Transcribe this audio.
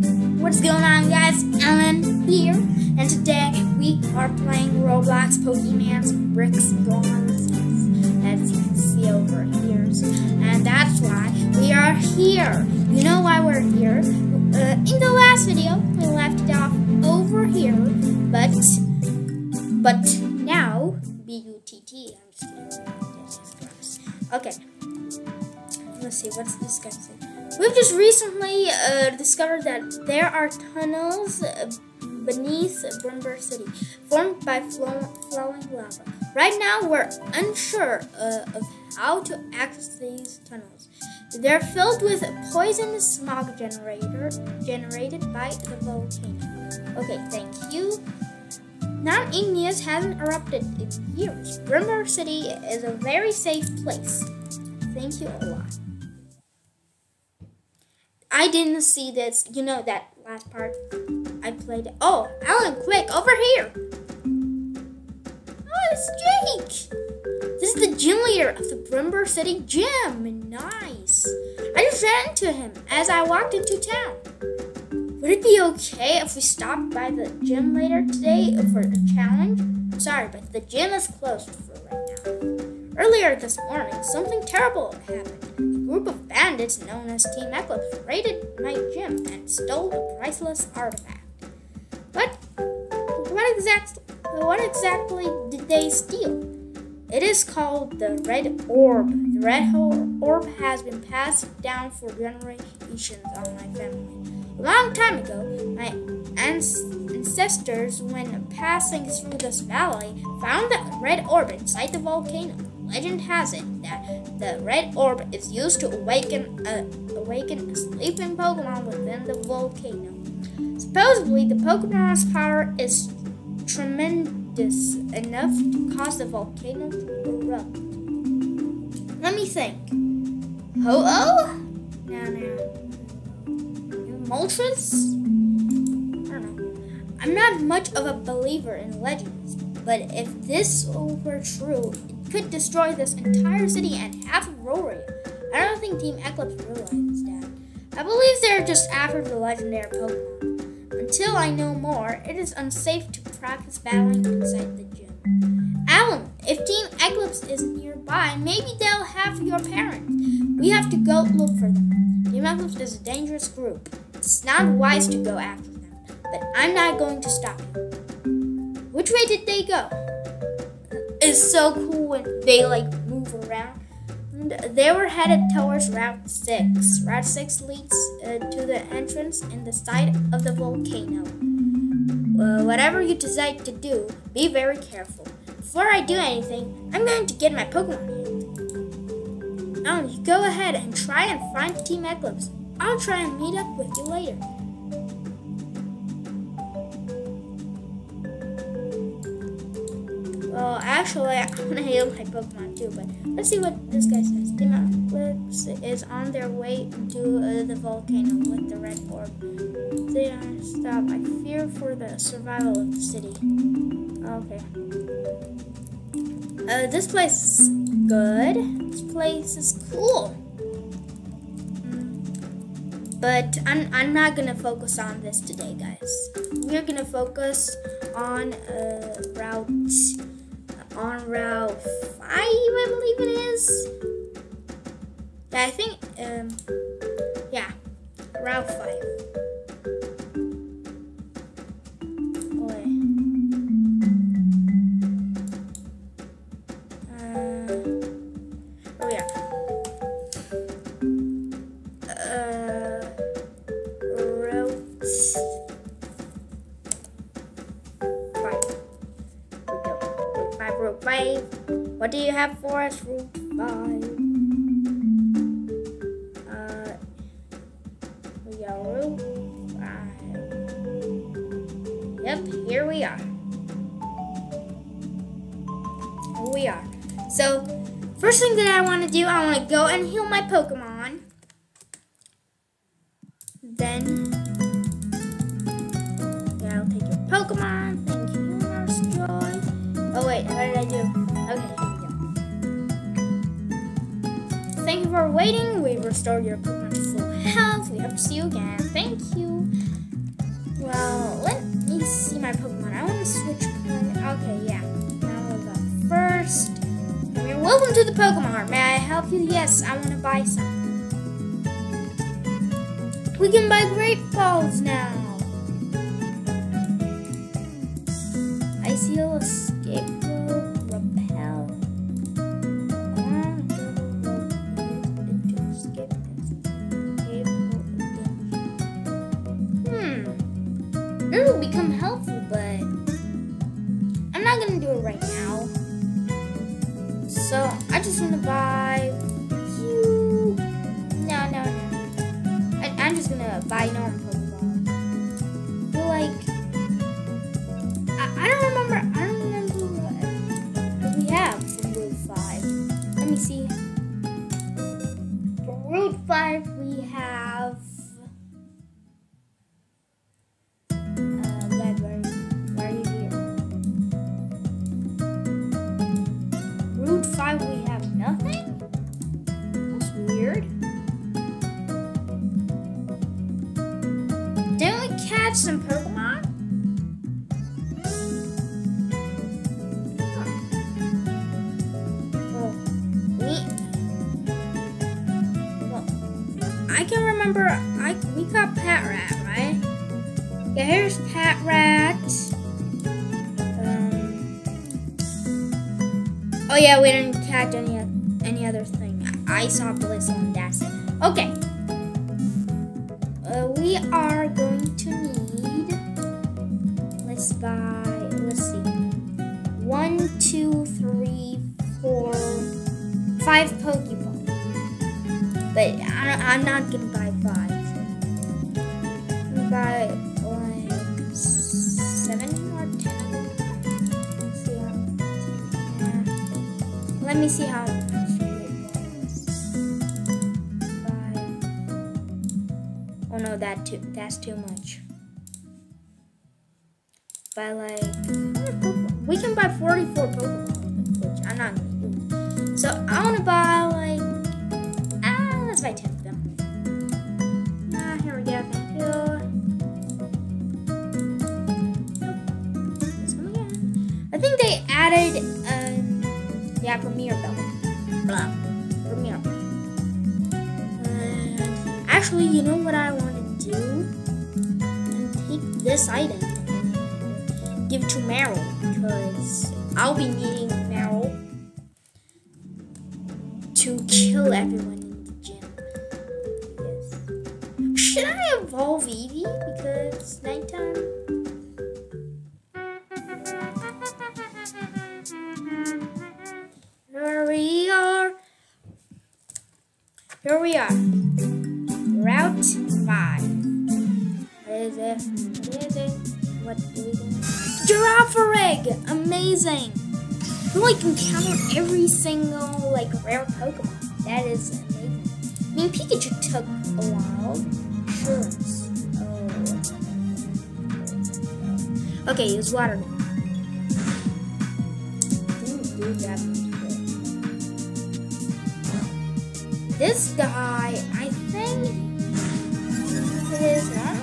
What's going on guys? Alan here and today we are playing Roblox Pokemon's Bricks Bronzes as you can see over here and that's why we are here. You know why we're here? Uh, in the last video we left it off over here but but now B-U-T-T I'm just kidding. Okay. Let's see, what's this guy say? We've just recently uh, discovered that there are tunnels uh, beneath Brimber City formed by flow flowing lava. Right now, we're unsure uh, of how to access these tunnels. They're filled with poisonous smog generator generated by the volcano. Okay, thank you. Mount Igneus hasn't erupted in years. Brimber City is a very safe place. Thank you a lot. I didn't see this. You know that last part I played. Oh, Alan, quick, over here. Oh, it's Jake. This is the gym leader of the Brimber City Gym. Nice. I just ran into him as I walked into town. Would it be okay if we stopped by the gym later today for a challenge? Sorry, but the gym is closed for right now. Earlier this morning, something terrible happened group of bandits known as Team Eclipse raided my gym and stole a priceless artifact. But what exactly what exactly did they steal? It is called the Red Orb. The Red Orb has been passed down for generations on my family. A long time ago, my ancestors, when passing through this valley, found the Red Orb inside the volcano. Legend has it that the red orb is used to awaken a, awaken a sleeping Pokemon within the volcano. Supposedly, the Pokemon's power is tremendous enough to cause the volcano to erupt. Let me think. Ho-Oh? No, no. Moltres? I don't know. I'm not much of a believer in legends, but if this were true, could destroy this entire city and half of Roria. I don't think Team Eclipse realizes that. I believe they're just after the legendary Pokemon. Until I know more, it is unsafe to practice battling inside the gym. Alan, if Team Eclipse is nearby, maybe they'll have your parents. We have to go look for them. Team Eclipse is a dangerous group. It's not wise to go after them, but I'm not going to stop you. Which way did they go? Is so cool when they like move around. They were headed towards Route 6. Route 6 leads uh, to the entrance in the side of the volcano. Whatever you decide to do, be very careful. Before I do anything, I'm going to get my Pokemon. Now, you go ahead and try and find Team Eclipse. I'll try and meet up with you later. Well, actually, I want to heal my Pokemon too, but let's see what this guy says. Eclipse is on their way to uh, the volcano with the red orb. They don't stop. I fear for the survival of the city. Okay. Uh, this place is good. This place is cool. But I'm, I'm not gonna focus on this today, guys. We're gonna focus on uh, route on Route 5, I believe it is. Yeah, I think, um, have for us, Route 5? Uh, we got Route 5. Yep, here we are. Here we are. So, first thing that I want to do, I want to go and heal my Pokemon. Then, yeah, I'll take your Pokemon. for waiting. We restore your Pokemon to full health. We hope to see you again. Thank you. Well, let me see my Pokemon. I want to switch Pokemon. Okay, yeah. Now we'll go first. Welcome to the Pokemon Heart. May I help you? Yes, I want to buy some. We can buy Great Balls now. I see a little skateboard. So I just want to buy you. No, no, no. I, I'm just gonna buy normal 5 we have nothing? That's weird. Didn't we catch some Pokemon? Well, we... Well, I can remember I we caught Pat Rat, right? Yeah, here's Pat Rat. Um, Oh yeah, we didn't catch any any other thing. I saw Bliss on that's. Okay. Uh, we are going to need. Let's buy. Let's see. One, two, three, four, five Pokeball. But I, I'm not gonna buy five. I'm gonna buy Let me see how. Oh no, that too. That's too much. By like, we can buy 44 Pokemon, which I'm not gonna do. So I want to buy like, yeah, Premier Belt. Blah. Premier. Uh, actually, you know what I want to do? Take this item and give to Meryl because I'll be needing Meryl to kill everyone in the gym. Yes. Should I evolve Eevee because it's nighttime? Here we are. Route 5. What is it? What is it? Do do? Giraffe egg! Amazing! I like count every single like rare Pokemon. That is amazing. I mean Pikachu took a while. Sure. Oh. Okay, use water. Ooh, ooh, that This guy, I think it is not